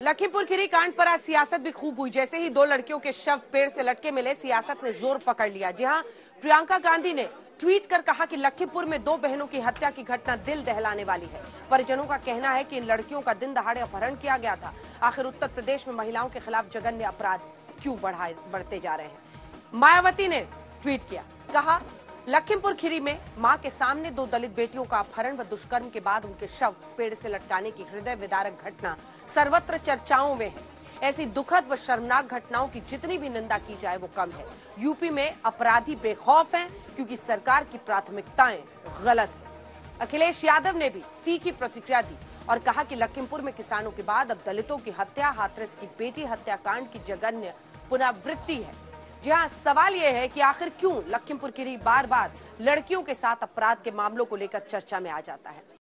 लखीमपुर खीरी कांड पर आज सियासत भी खूब हुई, जैसे ही दो लड़कियों के शव पेड़ से लटके मिले, सियासत ने ज़ोर पकड़ लिया। जी हाँ प्रियंका गांधी ने ट्वीट कर कहा कि लखीमपुर में दो बहनों की हत्या की घटना दिल दहलाने वाली है। परिजनों का कहना है कि इन लड़कियों का दिन दहाड़े अपहरण किया गया था। आखिर उत्तर प्रदेश में महिलाओं के खिलाफ जघन्य अपराध क्यों बढ़ाए बढ़ते जा रहे हैं? मायावती ने ट्वीट किया। कहा लखीमपुर खीरी में माँ के सामने दो दलित बेटियों का अपहरण व दुष्कर्म के बाद उनके शव पेड़ से लटकाने की हृदय विदारक घटना सर्वत्र चर्चाओं में है। ऐसी दुखद व शर्मनाक घटनाओं की जितनी भी निंदा की जाए, वो कम है। यूपी में अपराधी बेखौफ हैं, क्योंकि सरकार की प्राथमिकताएँ गलत है। अखिलेश यादव ने भी तीखी प्रतिक्रिया दी और कहा कि लखीमपुर में किसानों के बाद अब दलितों की हत्या, हाथरस की बेटी हत्याकांड की जघन्य पुनरावृत्ति है। जी हाँ सवाल ये है कि आखिर क्यों लखीमपुर खीरी बार बार लड़कियों के साथ अपराध के मामलों को लेकर चर्चा में आ जाता है।